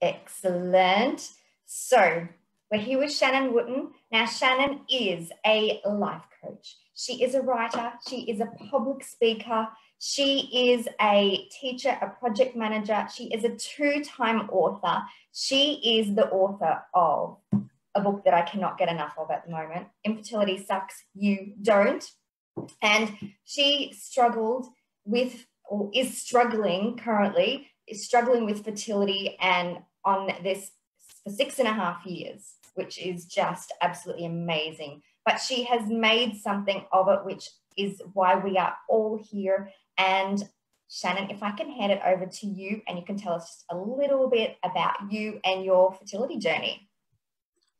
Excellent. So we're here with Shannon Wooten. Now, Shannon is a life coach. She is a writer. She is a public speaker. She is a teacher, a project manager. She is a two time author. She is the author of a book that I cannot get enough of at the moment Infertility Sucks, You Don't. And she struggled with, or is struggling currently, is struggling with fertility and on this for six and a half years, which is just absolutely amazing. But she has made something of it, which is why we are all here. And Shannon, if I can hand it over to you and you can tell us just a little bit about you and your fertility journey.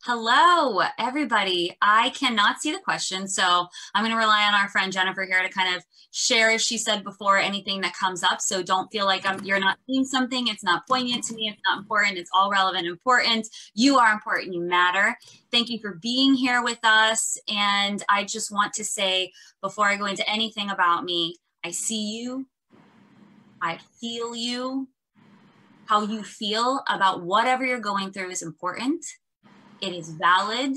Hello, everybody. I cannot see the question, so I'm going to rely on our friend Jennifer here to kind of share, as she said before, anything that comes up. So don't feel like I'm, you're not seeing something. It's not poignant to me. It's not important. It's all relevant, important. You are important. You matter. Thank you for being here with us. And I just want to say, before I go into anything about me, I see you. I feel you. How you feel about whatever you're going through is important it is valid,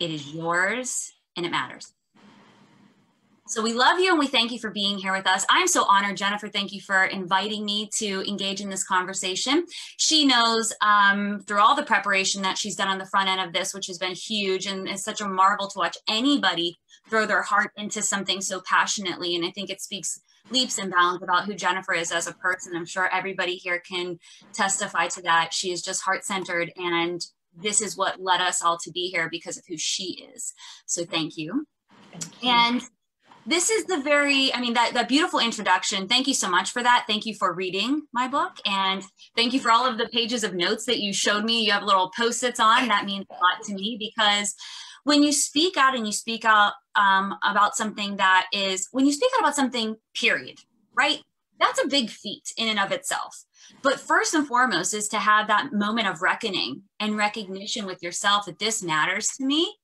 it is yours, and it matters. So we love you and we thank you for being here with us. I'm so honored, Jennifer. Thank you for inviting me to engage in this conversation. She knows um, through all the preparation that she's done on the front end of this, which has been huge, and it's such a marvel to watch anybody throw their heart into something so passionately. And I think it speaks leaps and bounds about who Jennifer is as a person. I'm sure everybody here can testify to that. She is just heart centered and this is what led us all to be here because of who she is. So thank you. Thank you. And this is the very, I mean, that, that beautiful introduction. Thank you so much for that. Thank you for reading my book. And thank you for all of the pages of notes that you showed me. You have little post-its on. That means a lot to me because when you speak out and you speak out um, about something that is, when you speak out about something, period, right? That's a big feat in and of itself. But first and foremost is to have that moment of reckoning and recognition with yourself that this matters to me.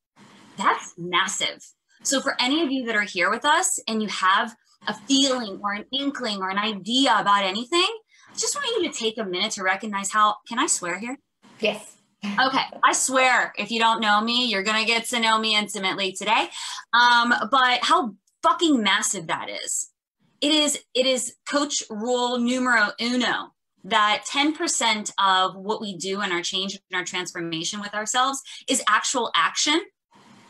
That's massive. So, for any of you that are here with us and you have a feeling or an inkling or an idea about anything, I just want you to take a minute to recognize how, can I swear here? Yes. Okay, I swear, if you don't know me, you're gonna get to know me intimately today. Um, but how fucking massive that is. It is, it is coach rule numero uno that 10% of what we do in our change and our transformation with ourselves is actual action.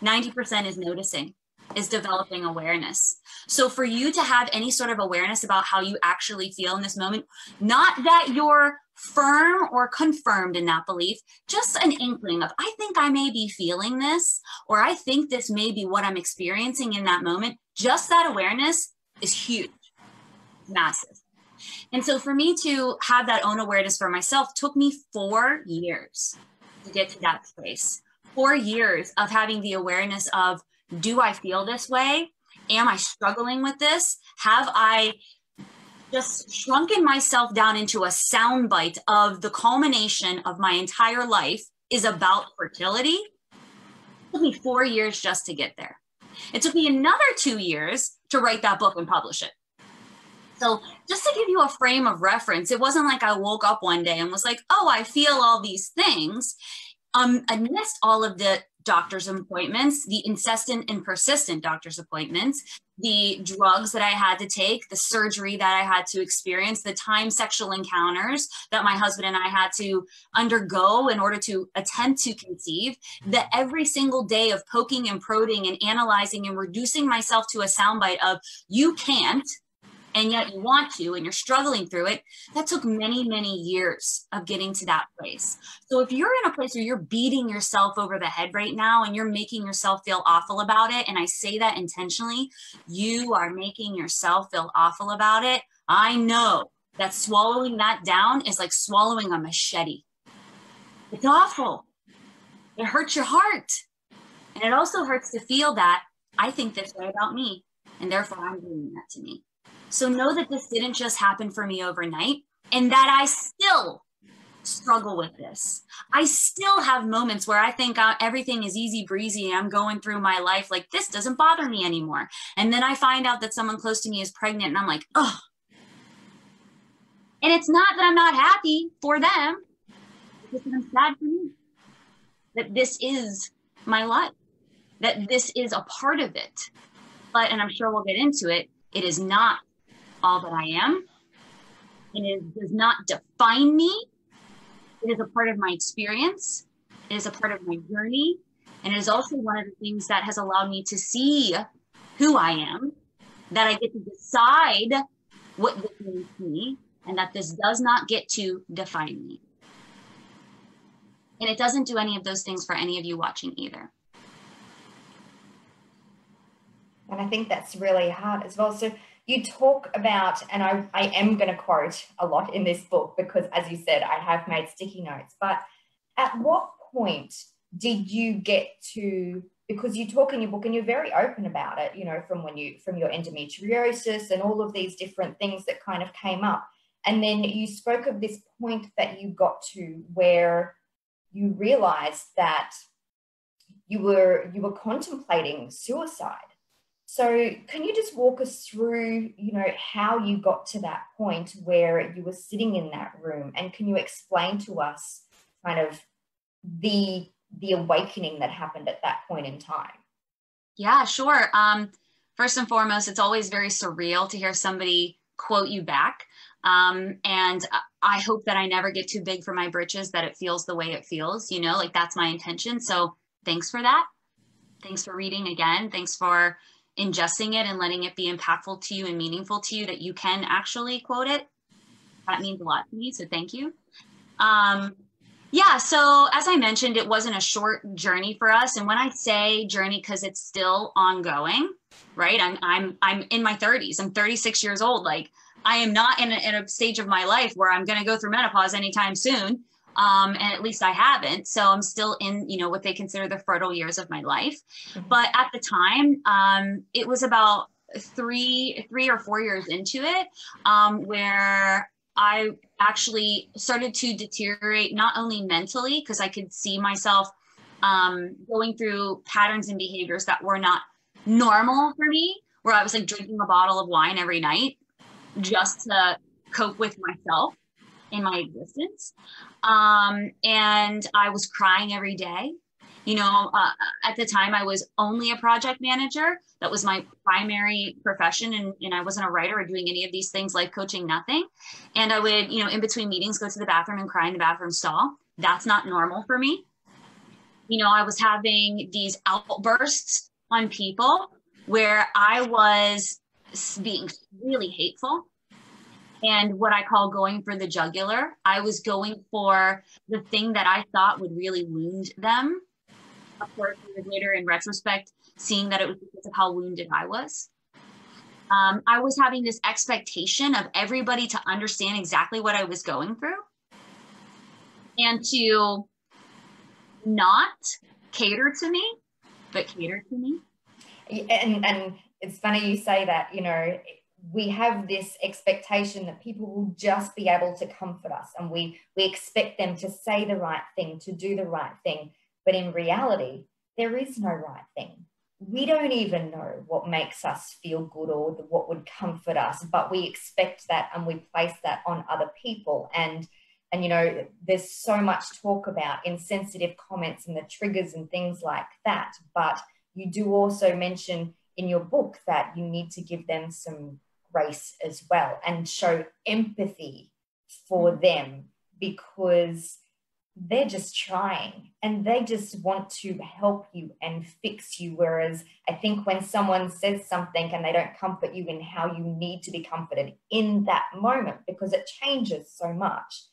90% is noticing, is developing awareness. So for you to have any sort of awareness about how you actually feel in this moment, not that you're firm or confirmed in that belief, just an inkling of, I think I may be feeling this, or I think this may be what I'm experiencing in that moment. Just that awareness is huge, massive. And so for me to have that own awareness for myself took me four years to get to that place. Four years of having the awareness of do I feel this way? Am I struggling with this? Have I just shrunken myself down into a soundbite of the culmination of my entire life is about fertility? It took me four years just to get there. It took me another two years to write that book and publish it. So, just to give you a frame of reference, it wasn't like I woke up one day and was like, oh, I feel all these things. Um, missed all of the doctor's appointments, the incessant and persistent doctor's appointments, the drugs that I had to take, the surgery that I had to experience, the time sexual encounters that my husband and I had to undergo in order to attempt to conceive, that every single day of poking and prodding and analyzing and reducing myself to a soundbite of, you can't, and yet you want to and you're struggling through it that took many many years of getting to that place. So if you're in a place where you're beating yourself over the head right now and you're making yourself feel awful about it and i say that intentionally you are making yourself feel awful about it. I know that swallowing that down is like swallowing a machete. It's awful. It hurts your heart. And it also hurts to feel that i think this way about me and therefore i'm doing that to me so know that this didn't just happen for me overnight and that I still struggle with this. I still have moments where I think uh, everything is easy breezy and I'm going through my life like this doesn't bother me anymore. And then I find out that someone close to me is pregnant and I'm like, oh. And it's not that I'm not happy for them. it's that I'm sad for me. That this is my life. That this is a part of it. But, and I'm sure we'll get into it, it is not all that I am. And it does not define me. It is a part of my experience. It is a part of my journey. And it is also one of the things that has allowed me to see who I am, that I get to decide what to me, and that this does not get to define me. And it doesn't do any of those things for any of you watching either. And I think that's really hard as well. So you talk about, and I, I am going to quote a lot in this book because, as you said, I have made sticky notes. But at what point did you get to because you talk in your book and you're very open about it you know from when you from your endometriosis and all of these different things that kind of came up and then you spoke of this point that you got to where you realized that you were you were contemplating suicide so can you just walk us through you know how you got to that point where you were sitting in that room and can you explain to us kind of the the awakening that happened at that point in time? Yeah, sure. Um, first and foremost, it's always very surreal to hear somebody quote you back. Um, and I hope that I never get too big for my britches, that it feels the way it feels, you know, like that's my intention. So thanks for that. Thanks for reading again. Thanks for ingesting it and letting it be impactful to you and meaningful to you that you can actually quote it. That means a lot to me. So thank you. Um, yeah, so as I mentioned, it wasn't a short journey for us. And when I say journey, because it's still ongoing, right? I'm I'm I'm in my 30s. I'm 36 years old. Like I am not in a, in a stage of my life where I'm going to go through menopause anytime soon. Um, and at least I haven't. So I'm still in, you know, what they consider the fertile years of my life. Mm-hmm. But at the time, um, it was about three, three or four years into it, um, where I actually started to deteriorate not only mentally because I could see myself um, going through patterns and behaviors that were not normal for me, where I was like drinking a bottle of wine every night just to cope with myself in my existence. Um, and I was crying every day. You know, uh, at the time I was only a project manager. That was my primary profession. And, and I wasn't a writer or doing any of these things, life coaching, nothing. And I would, you know, in between meetings, go to the bathroom and cry in the bathroom stall. That's not normal for me. You know, I was having these outbursts on people where I was being really hateful and what I call going for the jugular. I was going for the thing that I thought would really wound them of course, later in retrospect, seeing that it was because of how wounded I was. Um, I was having this expectation of everybody to understand exactly what I was going through and to not cater to me, but cater to me. And, and it's funny you say that, you know, we have this expectation that people will just be able to comfort us and we we expect them to say the right thing to do the right thing but in reality, there is no right thing. We don't even know what makes us feel good or what would comfort us, but we expect that and we place that on other people. And and you know, there's so much talk about insensitive comments and the triggers and things like that. But you do also mention in your book that you need to give them some grace as well and show empathy for mm. them because they're just trying and they just want to help you and fix you. Whereas I think when someone says something and they don't comfort you in how you need to be comforted in that moment, because it changes so much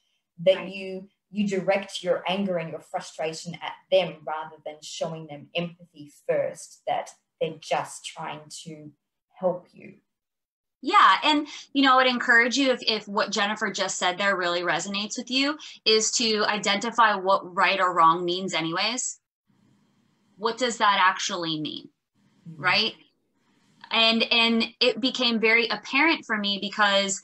that right. you you direct your anger and your frustration at them rather than showing them empathy first that they're just trying to help you yeah. And, you know, I would encourage you if, if what Jennifer just said there really resonates with you is to identify what right or wrong means, anyways. What does that actually mean? Mm-hmm. Right. And, and it became very apparent for me because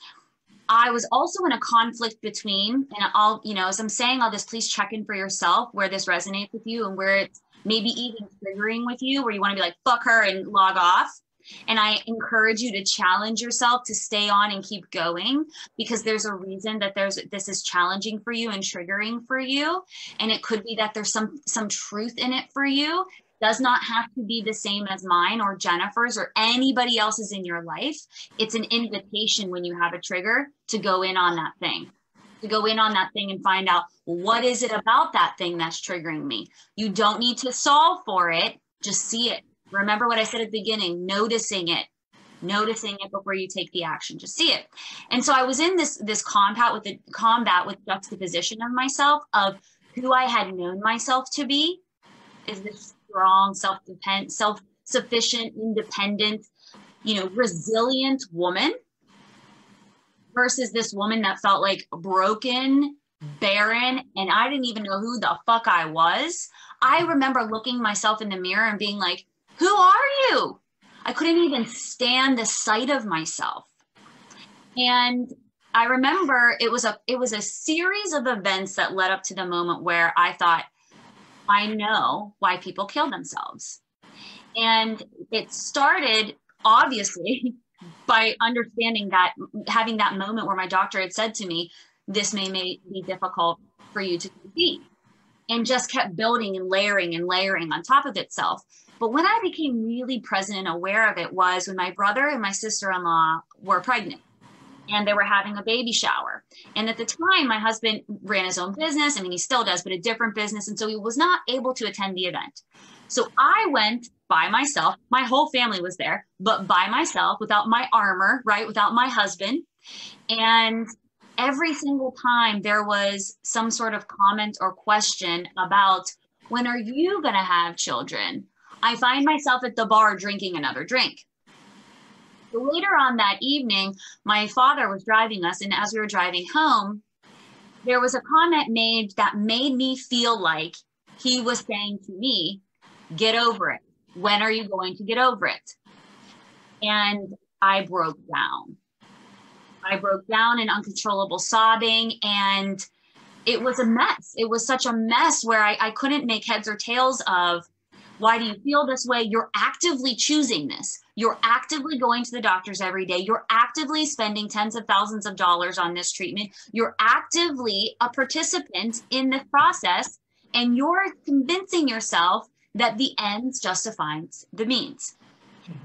I was also in a conflict between, and I'll, you know, as I'm saying all this, please check in for yourself where this resonates with you and where it's maybe even triggering with you, where you want to be like, fuck her and log off And I encourage you to challenge yourself to stay on and keep going because there's a reason that there's this is challenging for you and triggering for you. And it could be that there's some some truth in it for you. Does not have to be the same as mine or Jennifer's or anybody else's in your life. It's an invitation when you have a trigger to go in on that thing to go in on that thing and find out what is it about that thing that's triggering me. You don't need to solve for it, just see it. Remember what I said at the beginning, noticing it, noticing it before you take the action. Just see it. And so I was in this this combat with the combat with juxtaposition of myself of who I had known myself to be is this strong, self-dependent, self-sufficient, independent, you know, resilient woman versus this woman that felt like broken, barren, and I didn't even know who the fuck I was. I remember looking myself in the mirror and being like, Who are you? I couldn't even stand the sight of myself. And I remember it was a it was a series of events that led up to the moment where I thought, I know why people kill themselves. And it started obviously by understanding that having that moment where my doctor had said to me this may, may be difficult for you to see, and just kept building and layering and layering on top of itself but when i became really present and aware of it was when my brother and my sister-in-law were pregnant and they were having a baby shower. And at the time, my husband ran his own business. I mean, he still does, but a different business. And so he was not able to attend the event. So I went by myself. My whole family was there, but by myself without my armor, right? Without my husband. And every single time there was some sort of comment or question about when are you going to have children? I find myself at the bar drinking another drink. Later on that evening, my father was driving us, and as we were driving home, there was a comment made that made me feel like he was saying to me, Get over it. When are you going to get over it? And I broke down. I broke down in uncontrollable sobbing and it was a mess. It was such a mess where I, I couldn't make heads or tails of why do you feel this way? You're actively choosing this. You're actively going to the doctors every day. You're actively spending tens of thousands of dollars on this treatment. You're actively a participant in the process and you're convincing yourself that the ends justifies the means.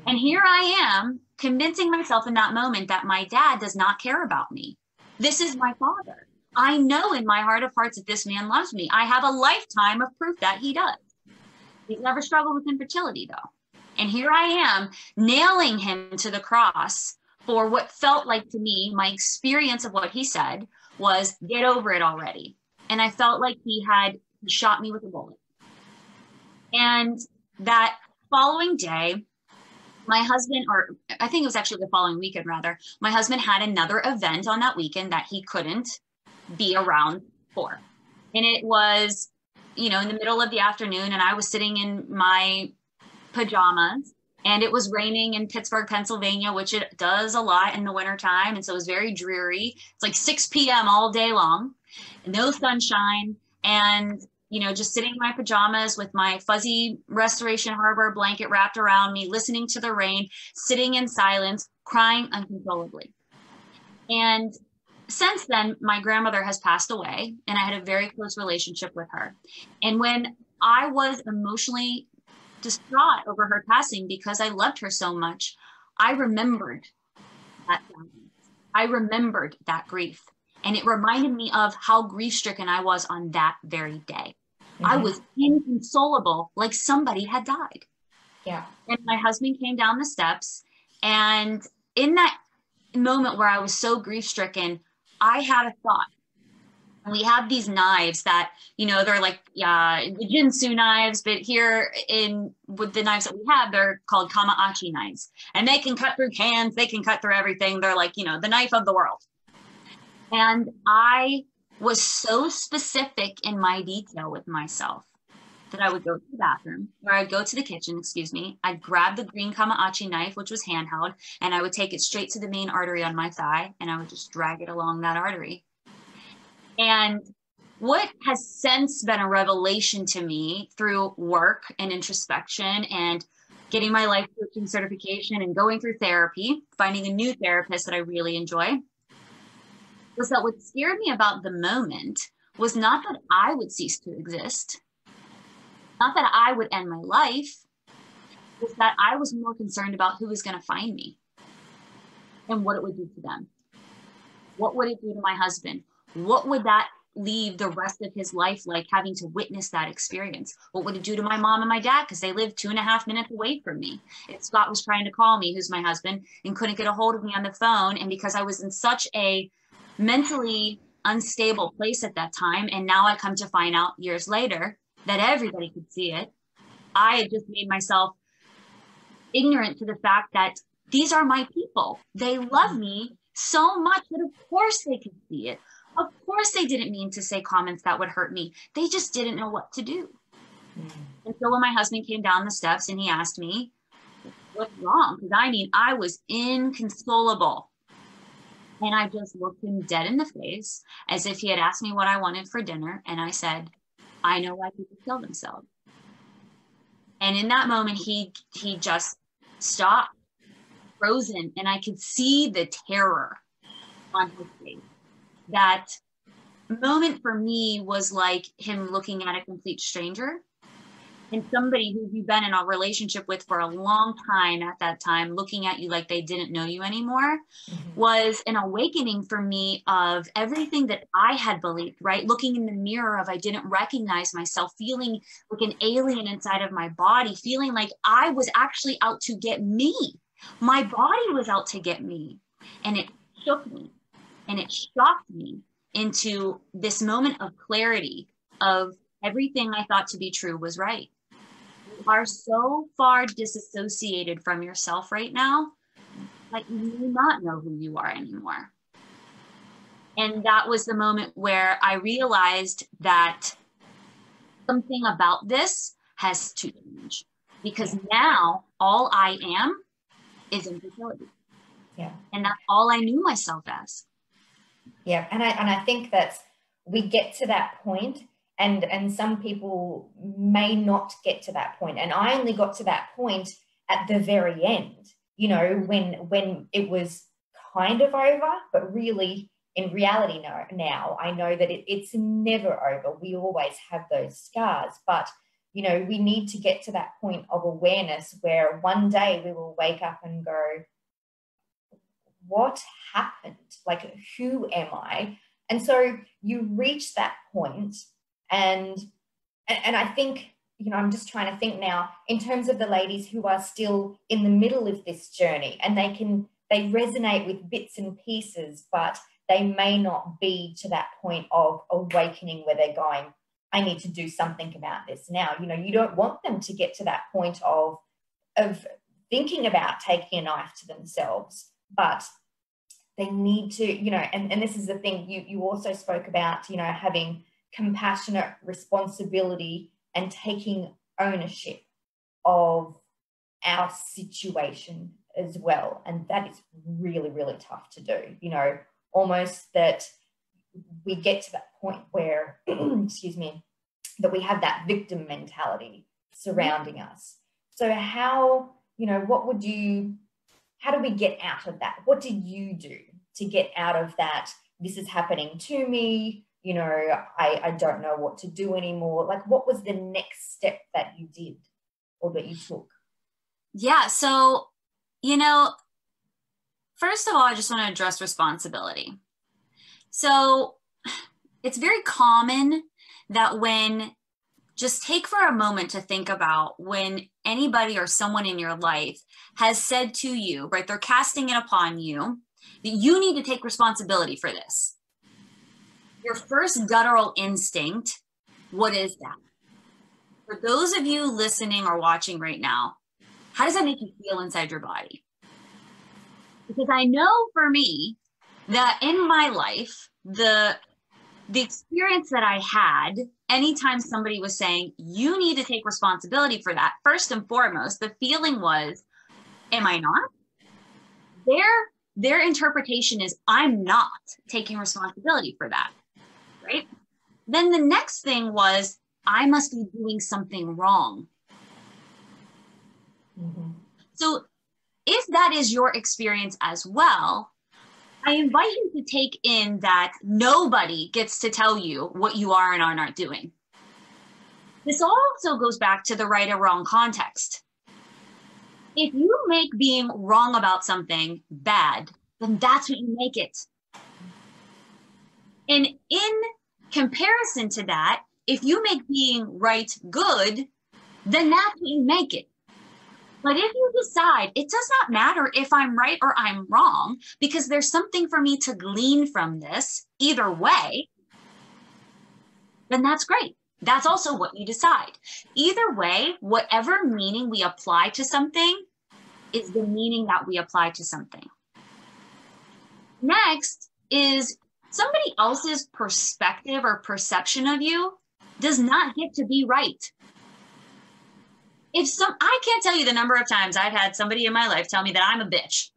And here I am convincing myself in that moment that my dad does not care about me. This is my father. I know in my heart of hearts that this man loves me. I have a lifetime of proof that he does. He's never struggled with infertility though. And here I am nailing him to the cross for what felt like to me, my experience of what he said was get over it already. And I felt like he had shot me with a bullet. And that following day, my husband, or I think it was actually the following weekend rather, my husband had another event on that weekend that he couldn't be around for. And it was, you know, in the middle of the afternoon, and I was sitting in my pajamas and it was raining in Pittsburgh, Pennsylvania, which it does a lot in the wintertime. And so it was very dreary. It's like 6 p.m. all day long, no sunshine. And you know, just sitting in my pajamas with my fuzzy Restoration Hardware blanket wrapped around me, listening to the rain, sitting in silence, crying uncontrollably. And since then, my grandmother has passed away, and I had a very close relationship with her. And when I was emotionally distraught over her passing because I loved her so much, I remembered that. I remembered that grief. And it reminded me of how grief stricken I was on that very day. Mm-hmm. I was inconsolable, like somebody had died. Yeah. And my husband came down the steps. And in that moment where I was so grief stricken, I had a thought. We have these knives that, you know, they're like yeah, the Ginsu knives, but here in with the knives that we have, they're called Kamachi knives. And they can cut through cans, they can cut through everything. They're like, you know, the knife of the world. And I was so specific in my detail with myself that I would go to the bathroom or I'd go to the kitchen, excuse me. I'd grab the green Kamachi knife, which was handheld, and I would take it straight to the main artery on my thigh and I would just drag it along that artery. And what has since been a revelation to me through work and introspection and getting my life coaching certification and going through therapy, finding a new therapist that I really enjoy, was that what scared me about the moment was not that I would cease to exist, not that I would end my life, was that I was more concerned about who was going to find me and what it would do to them. What would it do to my husband? What would that leave the rest of his life like having to witness that experience? What would it do to my mom and my dad? Because they lived two and a half minutes away from me. If Scott was trying to call me, who's my husband, and couldn't get a hold of me on the phone, and because I was in such a mentally unstable place at that time, and now I come to find out years later that everybody could see it, I had just made myself ignorant to the fact that these are my people. They love me so much that of course they could see it. Of course they didn't mean to say comments that would hurt me. They just didn't know what to do. Mm. And so when my husband came down the steps and he asked me, what's wrong? Because I mean, I was inconsolable. And I just looked him dead in the face as if he had asked me what I wanted for dinner. And I said, I know why people kill themselves. And in that moment, he he just stopped, frozen, and I could see the terror on his face. That moment for me was like him looking at a complete stranger and somebody who you've been in a relationship with for a long time at that time looking at you like they didn't know you anymore mm-hmm. was an awakening for me of everything that i had believed right? Looking in the mirror of i didn't recognize myself feeling like an alien inside of my body feeling like i was actually out to get me. My body was out to get me. And it shook me. And it shocked me into this moment of clarity of everything I thought to be true was right are so far disassociated from yourself right now like you do not know who you are anymore. And that was the moment where I realized that something about this has to change because now all I am is infertility. Yeah. And that's all I knew myself as. Yeah. And I and I think that we get to that point and and some people may not get to that point. And i only got to that point at the very end you know when when it was kind of over but really in reality now, now i know that it, it's never over. We always have those scars but you know we need to get to that point of awareness where one day we will wake up and go what happened? Like who am i? And so you reach that point and and i think you know i'm just trying to think now in terms of the ladies who are still in the middle of this journey and they can they resonate with bits and pieces but they may not be to that point of awakening where they're going i need to do something about this now. You know you don't want them to get to that point of of thinking about taking a knife to themselves but they need to you know and, and this is the thing you you also spoke about you know having compassionate responsibility and taking ownership of our situation as well. And that is really, really tough to do. You know, almost that we get to that point where, excuse me, that we have that victim mentality surrounding us. So, how, you know, what would you, how do we get out of that? What did you do to get out of that? This is happening to me you know, I, I don't know what to do anymore. Like, what was the next step that you did or that you took? Yeah. So, you know, first of all, I just want to address responsibility. So, it's very common that when just take for a moment to think about when anybody or someone in your life has said to you, right, they're casting it upon you that you need to take responsibility for this your first guttural instinct, what is that? For those of you listening or watching right now, how does that make you feel inside your body? Because I know for me that in my life, the the experience that I had anytime somebody was saying, you need to take responsibility for that, first and foremost, the feeling was, am I not? Their their interpretation is I'm not taking responsibility for that right? Then the next thing was, I must be doing something wrong. Mm-hmm. So if that is your experience as well, I invite you to take in that nobody gets to tell you what you are and are not doing. This also goes back to the right or wrong context. If you make being wrong about something bad, then that's what you make it. And in comparison to that, if you make being right good, then what you make it. But if you decide it does not matter if I'm right or I'm wrong, because there's something for me to glean from this either way, then that's great. That's also what you decide. Either way, whatever meaning we apply to something is the meaning that we apply to something. Next is somebody else's perspective or perception of you does not get to be right. If some i can't tell you the number of times i've had somebody in my life tell me that i'm a bitch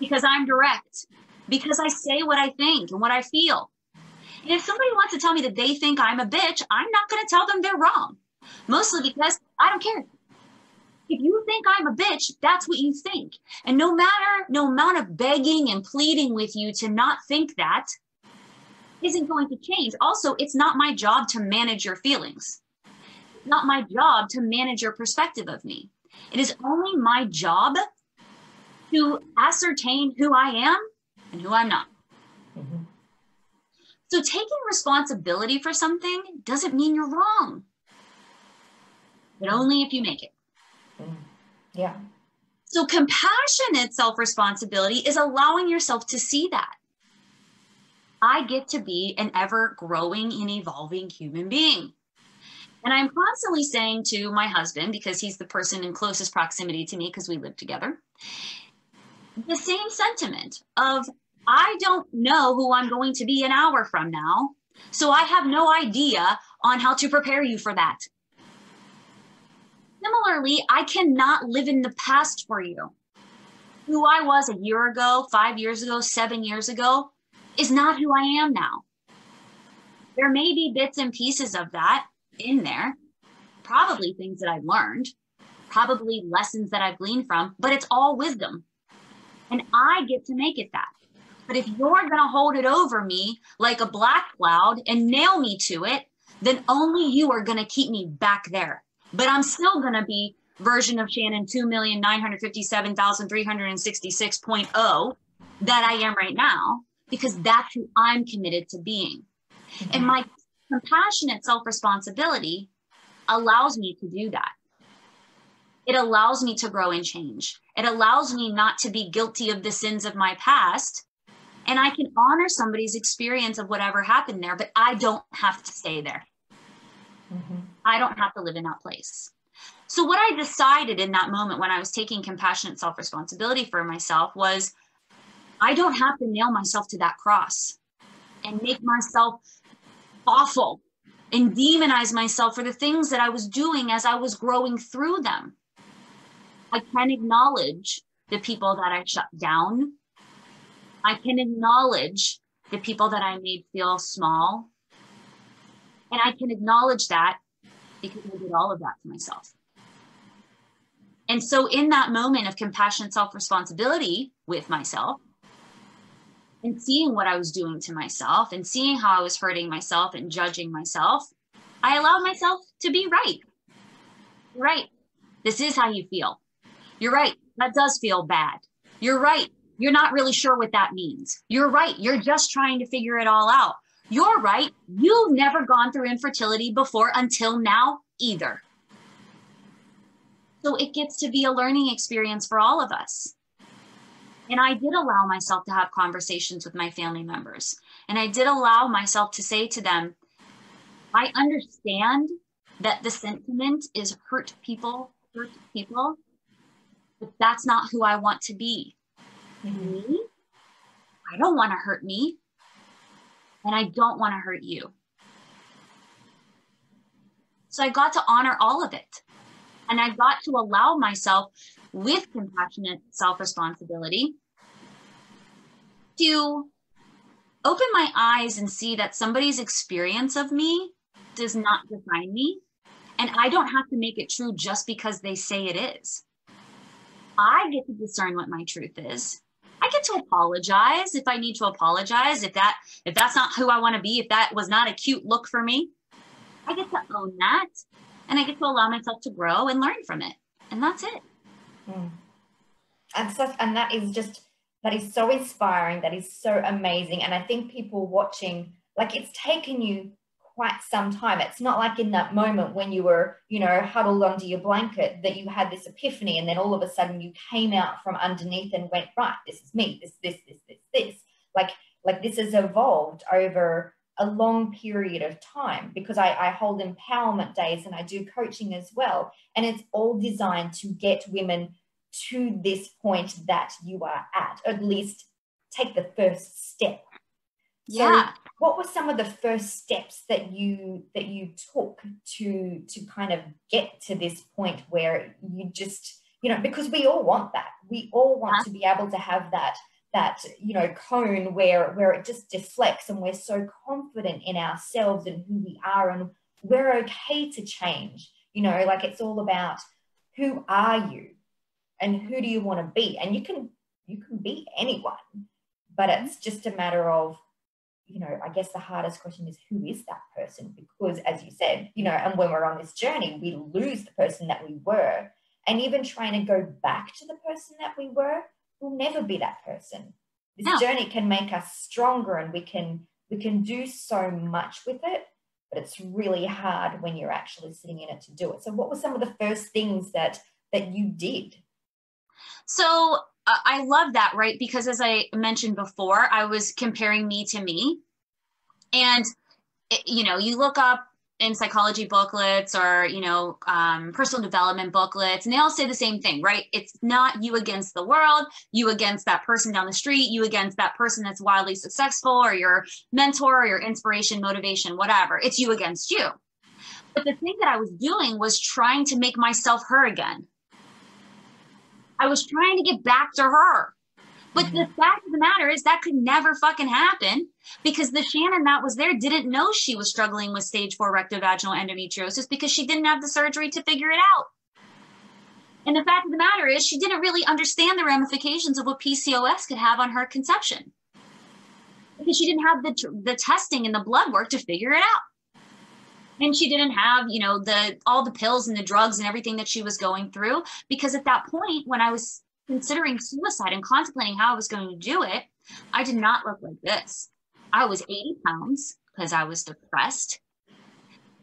because i'm direct because i say what i think and what i feel. And if somebody wants to tell me that they think i'm a bitch i'm not going to tell them they're wrong. Mostly because i don't care if you think i'm a bitch that's what you think and no matter no amount of begging and pleading with you to not think that isn't going to change also it's not my job to manage your feelings It's not my job to manage your perspective of me. It is only my job to ascertain who I am and who I'm not. Mm-hmm. So taking responsibility for something doesn't mean you're wrong, but only if you make it. Mm-hmm. Yeah. So compassionate self responsibility is allowing yourself to see that. I get to be an ever growing and evolving human being. And I'm constantly saying to my husband, because he's the person in closest proximity to me because we live together, the same sentiment of, I don't know who I'm going to be an hour from now. So I have no idea on how to prepare you for that. Similarly, I cannot live in the past for you. Who I was a year ago, five years ago, seven years ago is not who I am now. There may be bits and pieces of that, in there, probably things that I've learned, probably lessons that I've gleaned from, but it's all wisdom. And I get to make it that. But if you're going to hold it over me like a black cloud and nail me to it, then only you are going to keep me back there. But I'm still going to be version of Shannon 2,957,366.0 that I am right now because that's who I'm committed to being. Mm-hmm. And my compassionate self responsibility allows me to do that. It allows me to grow and change. It allows me not to be guilty of the sins of my past. And I can honor somebody's experience of whatever happened there, but I don't have to stay there. Mm-hmm. I don't have to live in that place. So, what I decided in that moment when I was taking compassionate self responsibility for myself was I don't have to nail myself to that cross and make myself awful and demonize myself for the things that I was doing as I was growing through them. I can acknowledge the people that I shut down. I can acknowledge the people that I made feel small. And I can acknowledge that because I did all of that to myself. And so, in that moment of compassionate self responsibility with myself, and seeing what I was doing to myself and seeing how I was hurting myself and judging myself, I allowed myself to be right. Right. This is how you feel. You're right. That does feel bad. You're right. You're not really sure what that means. You're right. You're just trying to figure it all out. You're right. You've never gone through infertility before until now either. So it gets to be a learning experience for all of us. And I did allow myself to have conversations with my family members. And I did allow myself to say to them, I understand that the sentiment is hurt people, hurt people, but that's not who I want to be. Mm-hmm. Me, I don't want to hurt me. And I don't want to hurt you. So I got to honor all of it. And I got to allow myself with compassionate self responsibility to open my eyes and see that somebody's experience of me does not define me. And I don't have to make it true just because they say it is. I get to discern what my truth is. I get to apologize if I need to apologize. If that if that's not who I want to be, if that was not a cute look for me, I get to own that and I get to allow myself to grow and learn from it. And that's it. Mm. And such and that is just that is so inspiring. That is so amazing. And I think people watching, like it's taken you quite some time. It's not like in that moment when you were, you know, huddled under your blanket that you had this epiphany and then all of a sudden you came out from underneath and went, right, this is me, this, this, this, this, this. Like, like this has evolved over a long period of time because I, I hold empowerment days and I do coaching as well. And it's all designed to get women to this point that you are at, at least take the first step. Yeah. What were some of the first steps that you that you took to to kind of get to this point where you just you know because we all want that. We all want to be able to have that that you know cone where where it just deflects and we're so confident in ourselves and who we are and we're okay to change. You know like it's all about who are you and who do you want to be? And you can you can be anyone but it's mm-hmm. just a matter of you know, I guess the hardest question is who is that person? Because as you said, you know, and when we're on this journey, we lose the person that we were. And even trying to go back to the person that we were, we'll never be that person. This no. journey can make us stronger and we can we can do so much with it, but it's really hard when you're actually sitting in it to do it. So what were some of the first things that that you did? So I love that, right? Because as I mentioned before, I was comparing me to me. And, you know, you look up in psychology booklets or, you know, um, personal development booklets, and they all say the same thing, right? It's not you against the world, you against that person down the street, you against that person that's wildly successful or your mentor or your inspiration, motivation, whatever. It's you against you. But the thing that I was doing was trying to make myself her again I was trying to get back to her. But the fact of the matter is that could never fucking happen because the Shannon that was there didn't know she was struggling with stage four rectovaginal endometriosis because she didn't have the surgery to figure it out. And the fact of the matter is she didn't really understand the ramifications of what PCOS could have on her conception because she didn't have the, the testing and the blood work to figure it out and she didn't have you know the all the pills and the drugs and everything that she was going through because at that point when i was considering suicide and contemplating how i was going to do it i did not look like this. I was 80 pounds because i was depressed.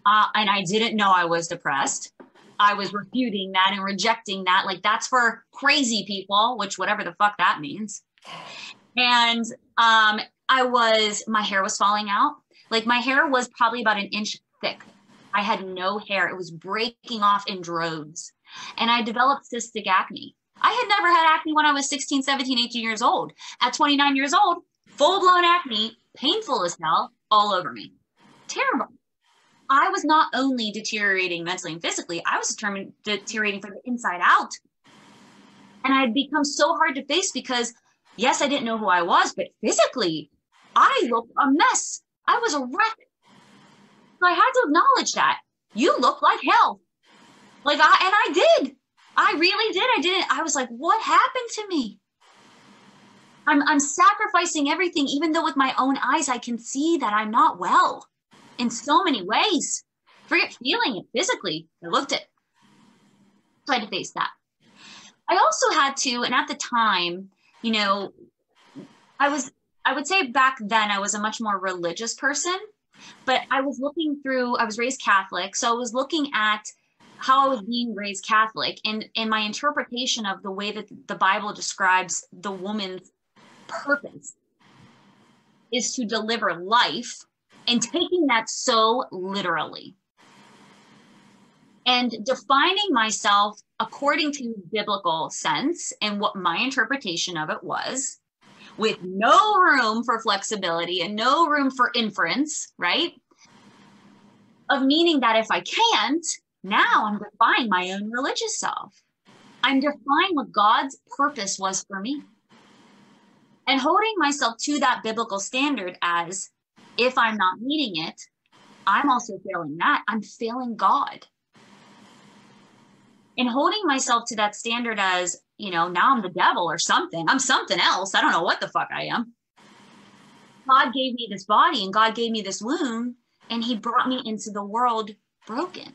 Uh, and i didn't know i was depressed. I was refuting that and rejecting that. Like that's for crazy people which whatever the fuck that means. And um i was my hair was falling out. Like my hair was probably about an inch thick. I had no hair. It was breaking off in droves. And I developed cystic acne. I had never had acne when I was 16, 17, 18 years old. At 29 years old, full blown acne, painful as hell, all over me. Terrible. I was not only deteriorating mentally and physically, I was determined deteriorating from the inside out. And I had become so hard to face because, yes, I didn't know who I was, but physically, I looked a mess. I was a wreck. So I had to acknowledge that you look like hell. Like I, and I did. I really did. I didn't. I was like, what happened to me? I'm, I'm sacrificing everything, even though with my own eyes, I can see that I'm not well in so many ways. Forget feeling it physically. I looked it. So I had to face that. I also had to, and at the time, you know, I was, I would say back then I was a much more religious person. But I was looking through, I was raised Catholic. So I was looking at how I was being raised Catholic and, and my interpretation of the way that the Bible describes the woman's purpose is to deliver life and taking that so literally and defining myself according to biblical sense and what my interpretation of it was with no room for flexibility and no room for inference, right? Of meaning that if I can't, now I'm defining my own religious self. I'm defining what God's purpose was for me. And holding myself to that biblical standard as if I'm not meeting it, I'm also failing that. I'm failing God. And holding myself to that standard as you know, now I'm the devil or something. I'm something else. I don't know what the fuck I am. God gave me this body and God gave me this womb and he brought me into the world broken.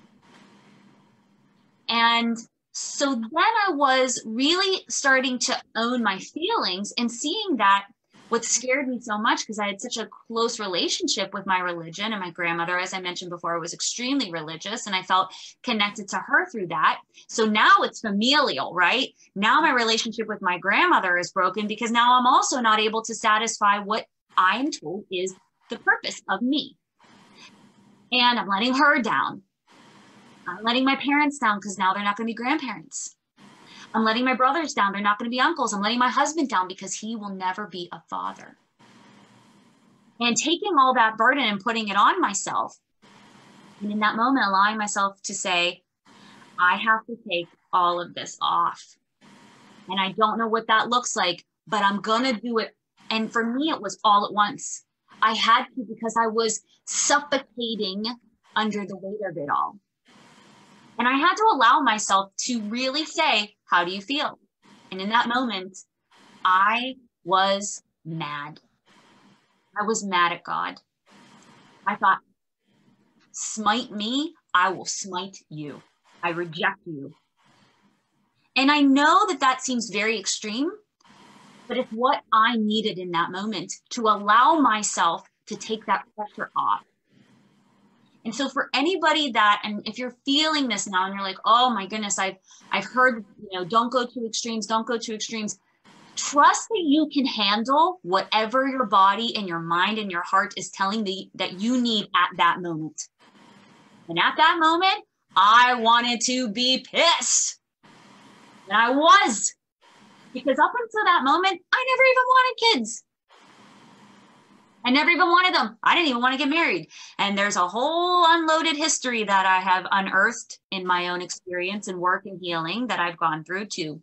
And so then I was really starting to own my feelings and seeing that what scared me so much because I had such a close relationship with my religion and my grandmother, as I mentioned before, was extremely religious and I felt connected to her through that. So now it's familial, right? Now my relationship with my grandmother is broken because now I'm also not able to satisfy what I am told is the purpose of me. And I'm letting her down. I'm letting my parents down because now they're not going to be grandparents. I'm letting my brothers down. They're not going to be uncles. I'm letting my husband down because he will never be a father. And taking all that burden and putting it on myself, and in that moment, allowing myself to say, I have to take all of this off. And I don't know what that looks like, but I'm going to do it. And for me, it was all at once. I had to because I was suffocating under the weight of it all. And I had to allow myself to really say, How do you feel? And in that moment, I was mad. I was mad at God. I thought, Smite me, I will smite you. I reject you. And I know that that seems very extreme, but it's what I needed in that moment to allow myself to take that pressure off and so for anybody that, and if you're feeling this now and you're like, oh my goodness, I've I've heard, you know, don't go to extremes, don't go to extremes. Trust that you can handle whatever your body and your mind and your heart is telling the that you need at that moment. And at that moment, I wanted to be pissed. And I was. Because up until that moment, I never even wanted kids. I never even wanted them. I didn't even want to get married. And there's a whole unloaded history that I have unearthed in my own experience and work and healing that I've gone through to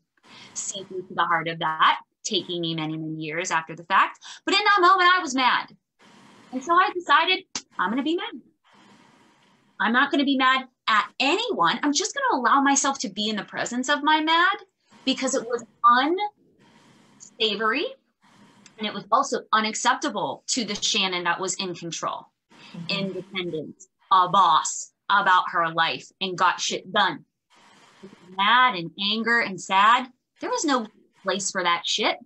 see through to the heart of that, taking me many, many years after the fact. But in that moment, I was mad. And so I decided I'm going to be mad. I'm not going to be mad at anyone. I'm just going to allow myself to be in the presence of my mad because it was unsavory and it was also unacceptable to the Shannon that was in control, mm-hmm. independent, a boss about her life and got shit done. Mad and anger and sad, there was no place for that shit.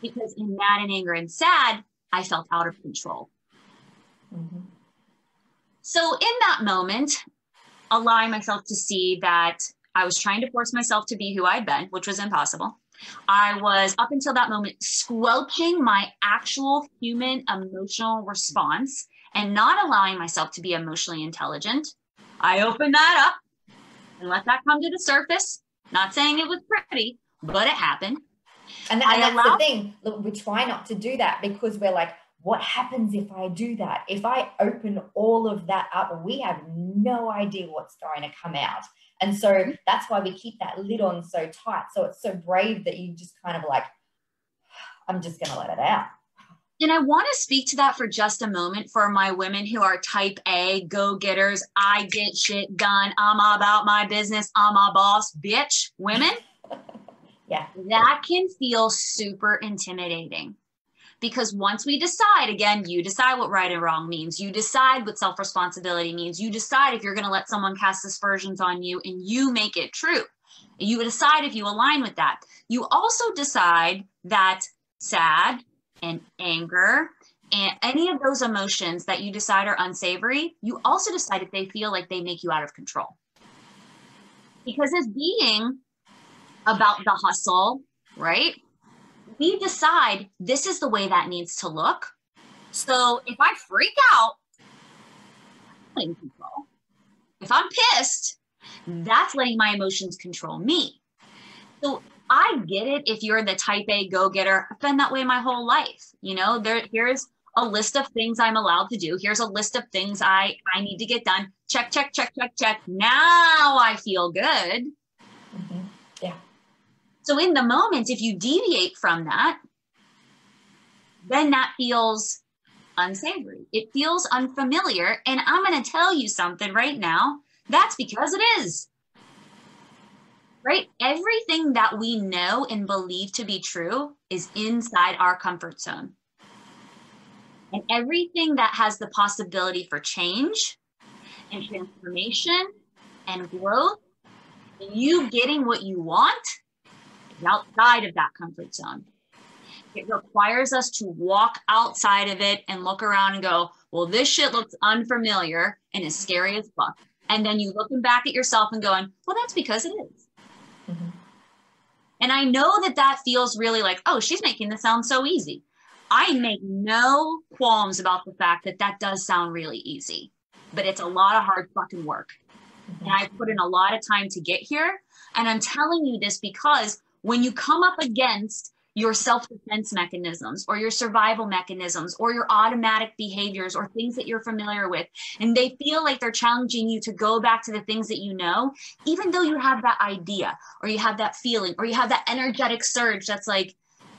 Because in mad and anger and sad, I felt out of control. Mm-hmm. So, in that moment, allowing myself to see that I was trying to force myself to be who I'd been, which was impossible. I was up until that moment squelching my actual human emotional response and not allowing myself to be emotionally intelligent. I opened that up and let that come to the surface. Not saying it was pretty, but it happened. And, and that's allowed- the thing. Look, we try not to do that because we're like, what happens if I do that? If I open all of that up, we have no idea what's going to come out. And so that's why we keep that lid on so tight. So it's so brave that you just kind of like, I'm just going to let it out. And I want to speak to that for just a moment for my women who are type A go getters. I get shit done. I'm about my business. I'm a boss, bitch. Women. yeah. That can feel super intimidating because once we decide again you decide what right and wrong means. You decide what self-responsibility means. You decide if you're going to let someone cast aspersions on you and you make it true. You decide if you align with that. You also decide that sad and anger and any of those emotions that you decide are unsavory you also decide if they feel like they make you out of control. Because as being about the hustle right we decide this is the way that needs to look. So if I freak out. If I'm pissed, that's letting my emotions control me. So I get it if you're the type A go getter. I've been that way my whole life. You know, there here's a list of things I'm allowed to do. Here's a list of things I I need to get done. Check, check, check, check, check. Now I feel good. Mm-hmm. So in the moment, if you deviate from that, then that feels unsavory. It feels unfamiliar. And I'm going to tell you something right now. That's because it is. right? Everything that we know and believe to be true is inside our comfort zone. And everything that has the possibility for change and transformation and growth, and you getting what you want, outside of that comfort zone. It requires us to walk outside of it and look around and go, well, this shit looks unfamiliar and is scary as fuck. And then you looking back at yourself and going, well, that's because it is. Mm-hmm. And I know that that feels really like, oh, she's making this sound so easy. I make no qualms about the fact that that does sound really easy, but it's a lot of hard fucking work. Mm-hmm. And I put in a lot of time to get here. And I'm telling you this because when you come up against your self defense mechanisms or your survival mechanisms or your automatic behaviors or things that you're familiar with. And they feel like they're challenging you to go back to the things that you know, even though you have that idea or you have that feeling or you have that energetic surge that's like,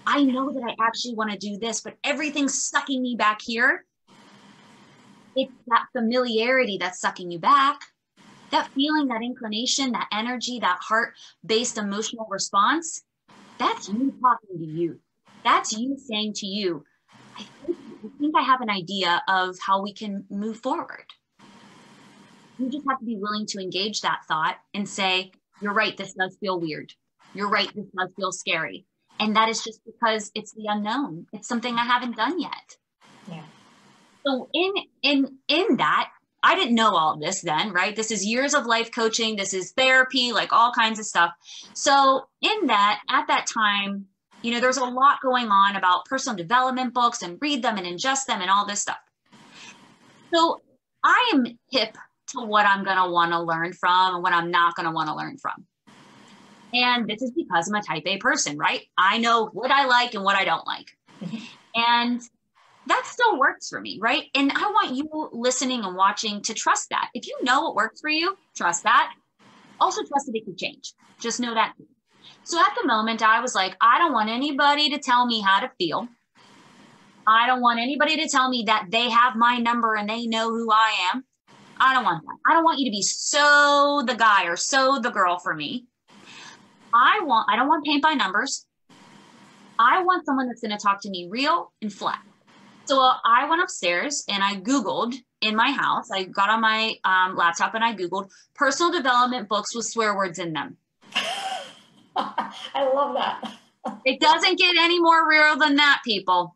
I know that I actually want to do this, but everything's sucking me back here. It's that familiarity that's sucking you back. That feeling, that inclination, that energy, that heart based emotional response that's you talking to you. That's you saying to you, I think, I think I have an idea of how we can move forward. You just have to be willing to engage that thought and say, You're right, this does feel weird. You're right, this does feel scary. And that is just because it's the unknown. It's something I haven't done yet. Yeah. So in in in that, I didn't know all this then, right? This is years of life coaching, this is therapy, like all kinds of stuff. So, in that, at that time, you know, there's a lot going on about personal development books and read them and ingest them and all this stuff. So, I am hip to what I'm going to want to learn from and what I'm not going to want to learn from. And this is because I'm a type A person, right? I know what I like and what I don't like. Mm-hmm. and that still works for me, right? And I want you listening and watching to trust that. If you know what works for you, trust that. Also, trust that it could change. Just know that. So at the moment, I was like, I don't want anybody to tell me how to feel. I don't want anybody to tell me that they have my number and they know who I am. I don't want that. I don't want you to be so the guy or so the girl for me. I want, I don't want paint by numbers. I want someone that's going to talk to me real and flat. So I went upstairs and I Googled in my house. I got on my um, laptop and I Googled personal development books with swear words in them. I love that. it doesn't get any more real than that, people.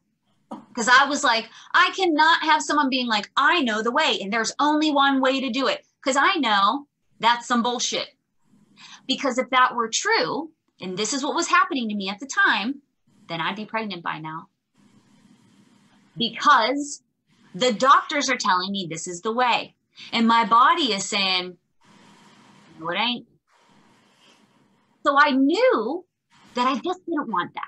Because I was like, I cannot have someone being like, I know the way and there's only one way to do it. Because I know that's some bullshit. Because if that were true, and this is what was happening to me at the time, then I'd be pregnant by now because the doctors are telling me this is the way. And my body is saying, no, it ain't. So I knew that I just didn't want that.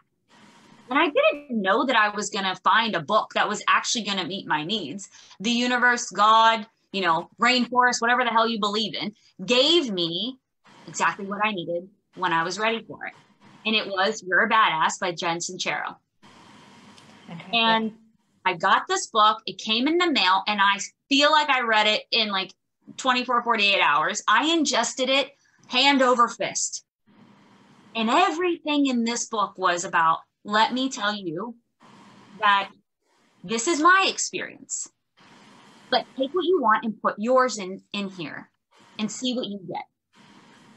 And I didn't know that I was going to find a book that was actually going to meet my needs. The universe, God, you know, rainforest, whatever the hell you believe in, gave me exactly what I needed when I was ready for it. And it was You're a Badass by Jen Sincero. Okay. And I got this book, it came in the mail, and I feel like I read it in like 24, 48 hours. I ingested it hand over fist. And everything in this book was about let me tell you that this is my experience. But take what you want and put yours in, in here and see what you get.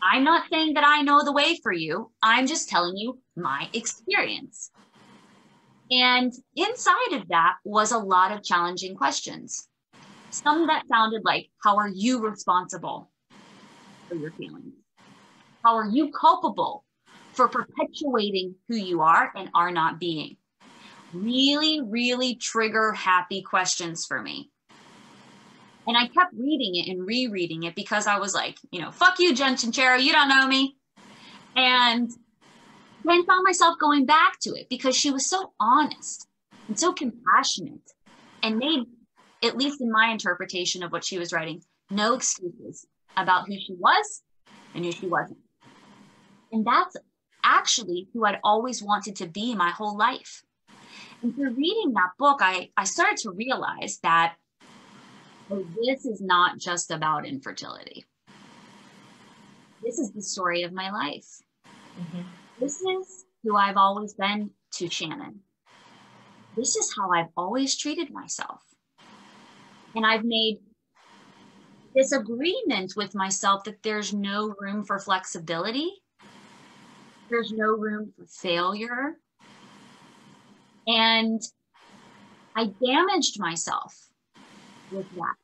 I'm not saying that I know the way for you. I'm just telling you my experience. And inside of that was a lot of challenging questions. Some that sounded like, How are you responsible for your feelings? How are you culpable for perpetuating who you are and are not being? Really, really trigger happy questions for me. And I kept reading it and rereading it because I was like, you know, fuck you, Jen Sincero, you don't know me. And then found myself going back to it because she was so honest and so compassionate and made, at least in my interpretation of what she was writing, no excuses about who she was and who she wasn't. And that's actually who I'd always wanted to be my whole life. And through reading that book, I, I started to realize that this is not just about infertility this is the story of my life. Mm-hmm. This is who I've always been to Shannon. This is how I've always treated myself. And I've made this agreement with myself that there's no room for flexibility, there's no room for failure. And I damaged myself with that.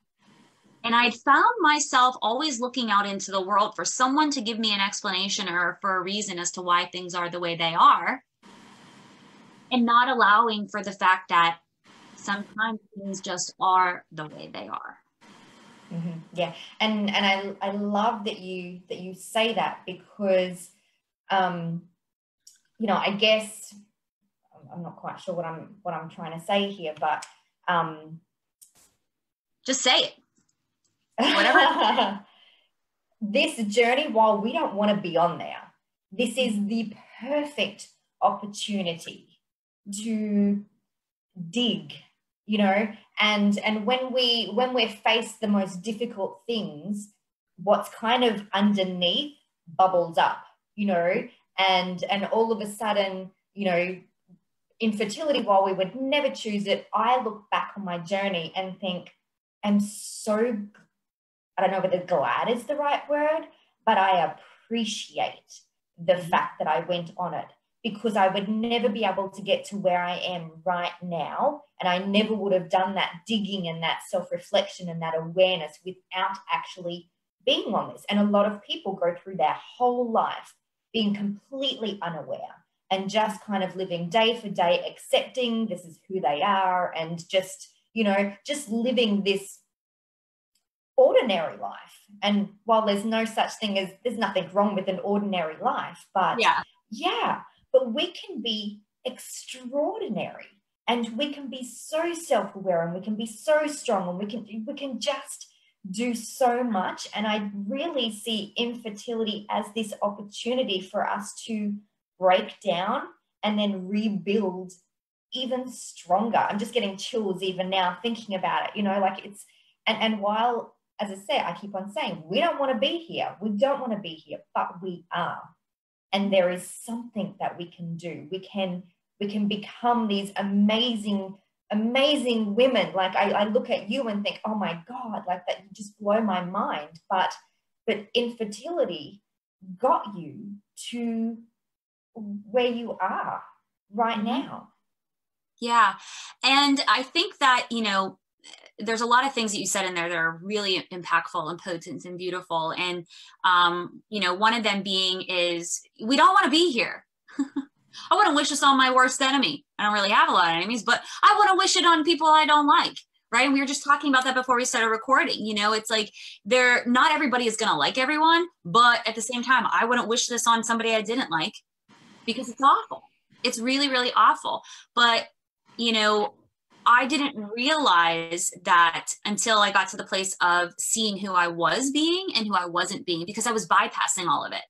And I'd found myself always looking out into the world for someone to give me an explanation or for a reason as to why things are the way they are, and not allowing for the fact that sometimes things just are the way they are. Mm-hmm. Yeah, and and I I love that you that you say that because, um, you know, I guess I'm not quite sure what I'm what I'm trying to say here, but um, just say it whatever. this journey, while we don't want to be on there, this is mm-hmm. the perfect opportunity to dig you know? And and when we when we're faced the most difficult things what's kind of underneath bubbles up you know? And and all of a sudden you know infertility while we would never choose it i look back on my journey and think i'm so I don't know whether glad is the right word, but I appreciate the mm-hmm. fact that I went on it because I would never be able to get to where I am right now. And I never would have done that digging and that self reflection and that awareness without actually being on this. And a lot of people go through their whole life being completely unaware and just kind of living day for day, accepting this is who they are and just, you know, just living this ordinary life. And while there's no such thing as there's nothing wrong with an ordinary life, but yeah, yeah, but we can be extraordinary and we can be so self-aware and we can be so strong and we can we can just do so much. And i really see infertility as this opportunity for us to break down and then rebuild even stronger. I'm just getting chills even now thinking about it you know like it's and and while as I say, I keep on saying, we don't want to be here. We don't want to be here, but we are. And there is something that we can do. We can we can become these amazing, amazing women. Like I, I look at you and think, oh my God, like that you just blow my mind. But but infertility got you to where you are right mm-hmm. now. Yeah. And I think that, you know, there's a lot of things that you said in there that are really impactful and potent and beautiful. And, um, you know, one of them being is we don't want to be here. I wouldn't wish this on my worst enemy. I don't really have a lot of enemies, but I want to wish it on people I don't like. Right. And we were just talking about that before we started recording. You know, it's like they're not everybody is going to like everyone, but at the same time, I wouldn't wish this on somebody I didn't like because it's awful. It's really, really awful. But, you know, I didn't realize that until I got to the place of seeing who I was being and who I wasn't being because I was bypassing all of it.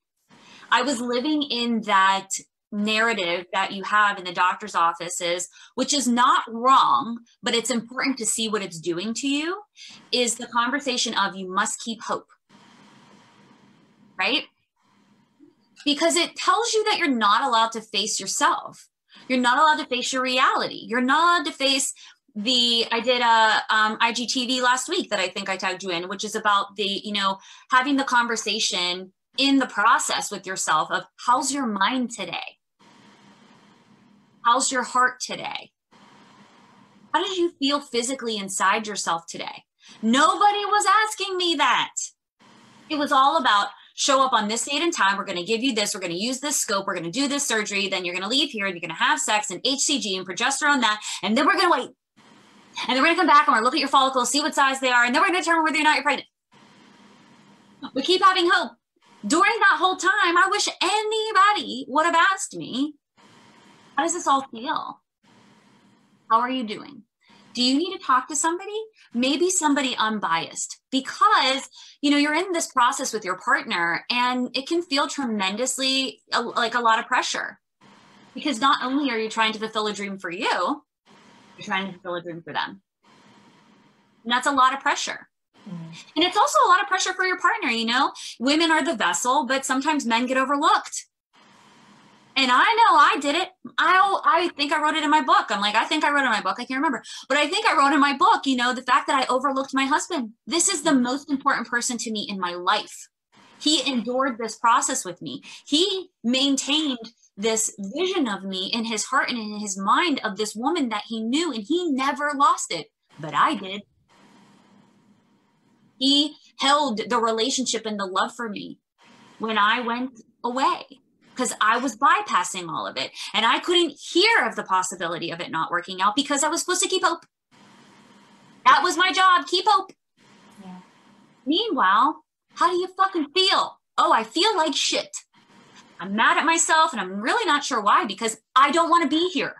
I was living in that narrative that you have in the doctor's offices, which is not wrong, but it's important to see what it's doing to you, is the conversation of you must keep hope. Right? Because it tells you that you're not allowed to face yourself. You're not allowed to face your reality. You're not allowed to face the i did a um, igtv last week that i think i tagged you in which is about the you know having the conversation in the process with yourself of how's your mind today? How's your heart today? How did you feel physically inside yourself today? Nobody was asking me that. It was all about show up on this date and time. We're going to give you this. We're going to use this scope. We're going to do this surgery. Then you're going to leave here and you're going to have sex and HCG and progesterone that. And then we're going to wait. And then we're going to come back and we're going to look at your follicles, see what size they are. And then we're going to determine whether or not you're pregnant. We keep having hope. During that whole time, I wish anybody would have asked me, how does this all feel? How are you doing? Do you need to talk to somebody? Maybe somebody unbiased because you know you're in this process with your partner and it can feel tremendously uh, like a lot of pressure because not only are you trying to fulfill a dream for you, you're trying to fulfill a dream for them. And that's a lot of pressure. Mm-hmm. And it's also a lot of pressure for your partner, you know? Women are the vessel, but sometimes men get overlooked. And I know I did it. I I think I wrote it in my book. I'm like, I think I wrote it in my book. I can't remember. But I think I wrote in my book, you know, the fact that I overlooked my husband. This is the most important person to me in my life. He endured this process with me. He maintained this vision of me in his heart and in his mind of this woman that he knew, and he never lost it. But I did. He held the relationship and the love for me when I went away because I was bypassing all of it. And I couldn't hear of the possibility of it not working out because I was supposed to keep hope. That was my job, keep hope. Yeah. Meanwhile, how do you fucking feel? Oh, I feel like shit. I'm mad at myself and I'm really not sure why because I don't want to be here.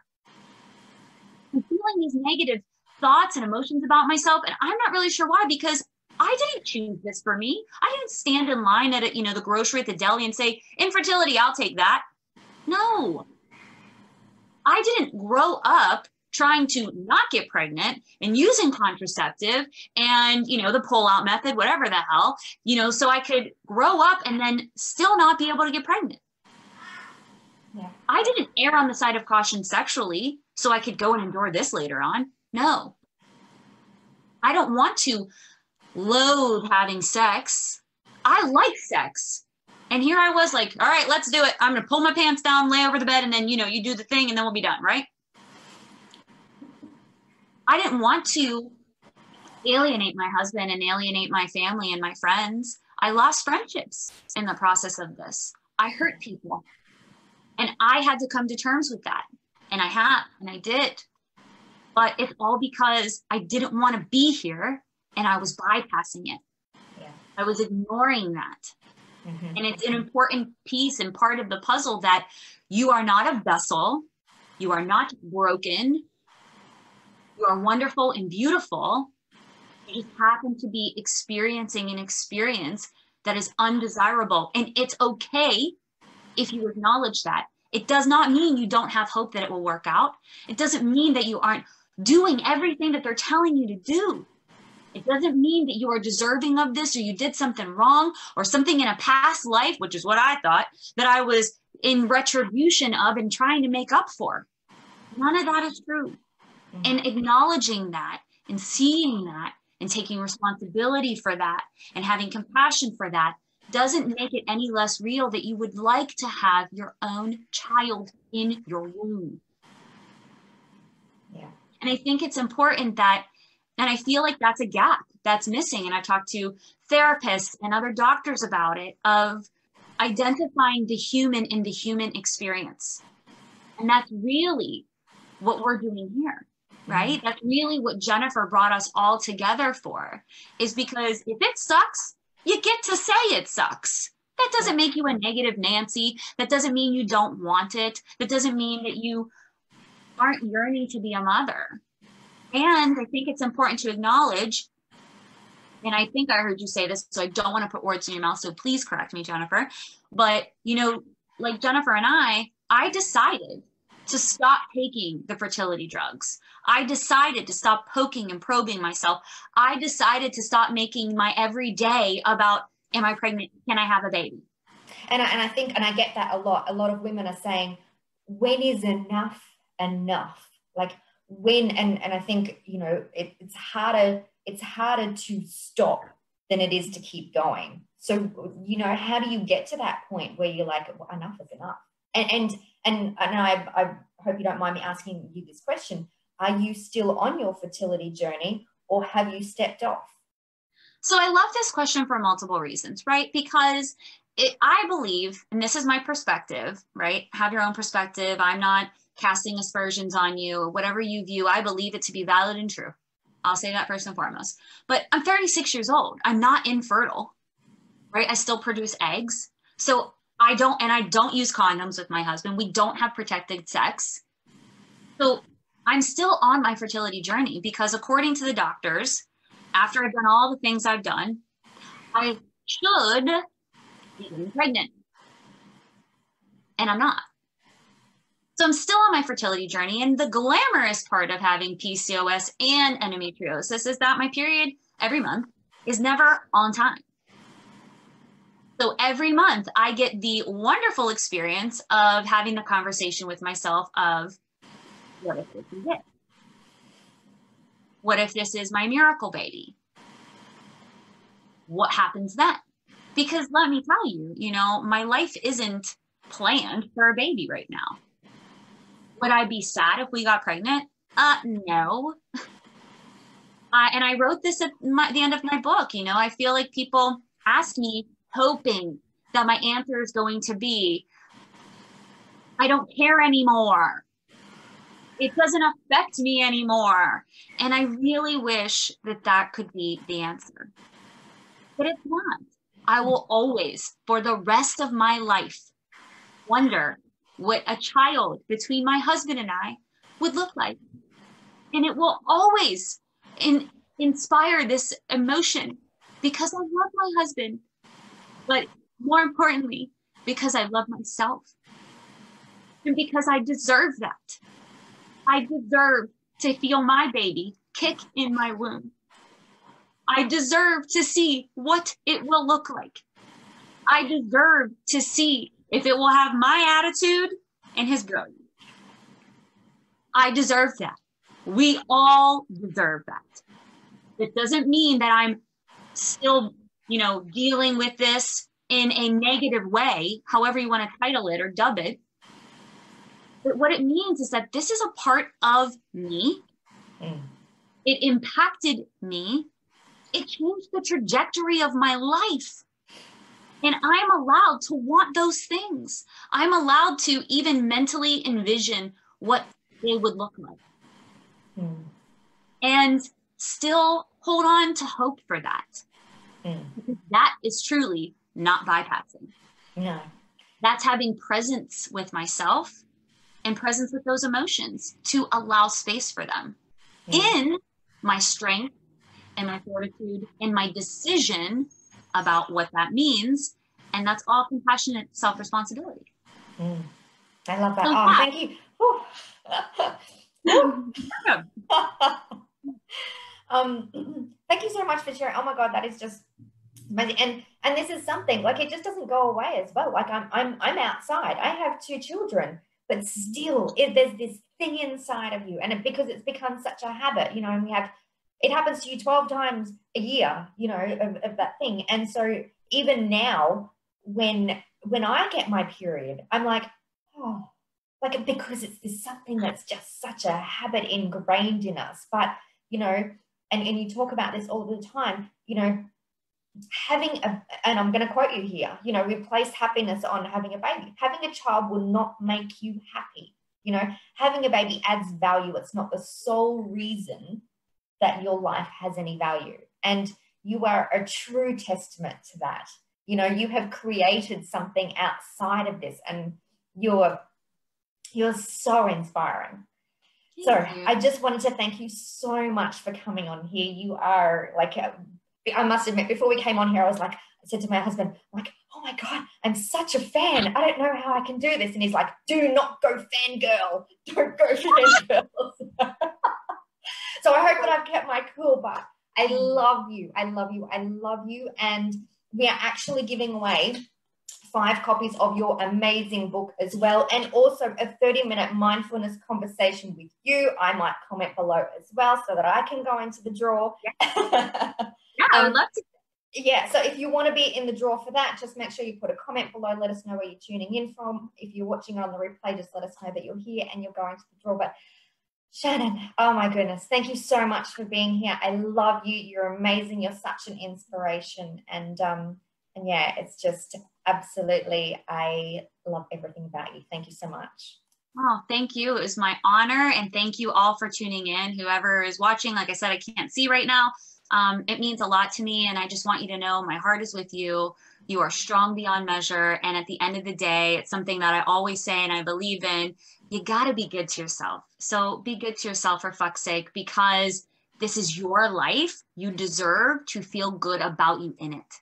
I'm feeling these negative thoughts and emotions about myself and I'm not really sure why because I didn't choose this for me. I didn't stand in line at, a, you know, the grocery at the deli and say, infertility, I'll take that. No. I didn't grow up trying to not get pregnant and using contraceptive and, you know, the pull out method, whatever the hell, you know, so I could grow up and then still not be able to get pregnant. Yeah. I didn't err on the side of caution sexually so I could go and endure this later on. No. I don't want to loathe having sex. I like sex. And here I was like, all right, let's do it. I'm going to pull my pants down, lay over the bed, and then, you know, you do the thing and then we'll be done, right? I didn't want to alienate my husband and alienate my family and my friends. I lost friendships in the process of this. I hurt people. And I had to come to terms with that. And I have, and I did. But it's all because I didn't want to be here and I was bypassing it. Yeah. I was ignoring that. Mm-hmm. And it's an important piece and part of the puzzle that you are not a vessel, you are not broken, you are wonderful and beautiful. You just happen to be experiencing an experience that is undesirable. And it's okay if you acknowledge that. It does not mean you don't have hope that it will work out. It doesn't mean that you aren't doing everything that they're telling you to do. It doesn't mean that you are deserving of this or you did something wrong or something in a past life, which is what I thought, that I was in retribution of and trying to make up for. None of that is true. Mm-hmm. And acknowledging that and seeing that and taking responsibility for that and having compassion for that doesn't make it any less real that you would like to have your own child in your womb. Yeah. And I think it's important that and I feel like that's a gap that's missing. And I talked to therapists and other doctors about it of identifying the human in the human experience. And that's really what we're doing here, right? Mm-hmm. That's really what Jennifer brought us all together for, is because if it sucks, you get to say it sucks. That doesn't make you a negative Nancy. That doesn't mean you don't want it. That doesn't mean that you aren't yearning to be a mother. And I think it's important to acknowledge, and I think I heard you say this, so I don't want to put words in your mouth, so please correct me, Jennifer. But, you know, like Jennifer and I, I decided to stop taking the fertility drugs. I decided to stop poking and probing myself. I decided to stop making my everyday about, am I pregnant? Can I have a baby? And I, and I think, and I get that a lot. A lot of women are saying, when is enough enough? Like, when and and I think you know it, it's harder it's harder to stop than it is to keep going. So you know how do you get to that point where you're like well, enough is enough? And and and, and I, I hope you don't mind me asking you this question. Are you still on your fertility journey or have you stepped off? So I love this question for multiple reasons, right? Because it, I believe, and this is my perspective, right? Have your own perspective. I'm not casting aspersions on you whatever you view, I believe it to be valid and true. I'll say that first and foremost. But I'm 36 years old. I'm not infertile, right? I still produce eggs. So I don't, and I don't use condoms with my husband. We don't have protected sex. So I'm still on my fertility journey because according to the doctors, after I've done all the things I've done, I should be pregnant. And I'm not. So I'm still on my fertility journey. And the glamorous part of having PCOS and endometriosis is that my period every month is never on time. So every month I get the wonderful experience of having the conversation with myself of what if this is it? What if this is my miracle baby? What happens then? Because let me tell you, you know, my life isn't planned for a baby right now. Would I be sad if we got pregnant? Uh, no. Uh, and I wrote this at my, the end of my book. You know, I feel like people ask me, hoping that my answer is going to be, I don't care anymore. It doesn't affect me anymore. And I really wish that that could be the answer. But it's not. I will always, for the rest of my life, wonder what a child between my husband and I would look like. And it will always in, inspire this emotion because I love my husband, but more importantly, because I love myself and because I deserve that. I deserve to feel my baby kick in my womb. I deserve to see what it will look like. I deserve to see if it will have my attitude and his brilliance. I deserve that. We all deserve that. It doesn't mean that I'm still, you know, dealing with this in a negative way, however you want to title it or dub it. But what it means is that this is a part of me. Mm. It impacted me. It changed the trajectory of my life. And I'm allowed to want those things. I'm allowed to even mentally envision what they would look like. Mm. And still hold on to hope for that. Mm. That is truly not bypassing. No. That's having presence with myself and presence with those emotions to allow space for them mm. in my strength and my fortitude and my decision about what that means. And that's all compassionate self responsibility. Mm. I love that. So oh, thank you. um, thank you so much for sharing. Oh my God, that is just amazing. and and this is something like it just doesn't go away as well. Like I'm I'm I'm outside. I have two children, but still, it, there's this thing inside of you, and it, because it's become such a habit, you know, and we have it happens to you 12 times a year you know of, of, that thing. And so even now when when i get my period i'm like oh like because it's this something that's just such a habit ingrained in us. But you know and, and you talk about this all the time you know having a and i'm going to quote you here you know we place happiness on having a baby. Having a child will not make you happy you know. Having a baby adds value. It's not the sole reason that your life has any value and you are a true testament to that you know you have created something outside of this and you're you're so inspiring so. I just wanted to thank you so much for coming on here. You are like a I must admit, before we came on here, I was like, I said to my husband, like, oh my God, I'm such a fan. I don't know how I can do this. And he's like, do not go fangirl. Don't go fangirl. so I hope that I've kept my cool, but I love you. I love you. I love you. And we are actually giving away five copies of your amazing book as well, and also a 30 minute mindfulness conversation with you. I might comment below as well so that I can go into the draw. Yeah. Yeah, I would um, love to. Yeah, so if you want to be in the draw for that, just make sure you put a comment below. Let us know where you're tuning in from. If you're watching on the replay, just let us know that you're here and you're going to the draw. But Shannon, oh my goodness, thank you so much for being here. I love you. You're amazing. You're such an inspiration. And um, and yeah, it's just absolutely, I love everything about you. Thank you so much. Oh, thank you. It was my honor. And thank you all for tuning in. Whoever is watching, like I said, I can't see right now, um, it means a lot to me. And I just want you to know my heart is with you. You are strong beyond measure. And at the end of the day, it's something that I always say and I believe in. You got to be good to yourself. So be good to yourself for fuck's sake, because this is your life. You deserve to feel good about you in it.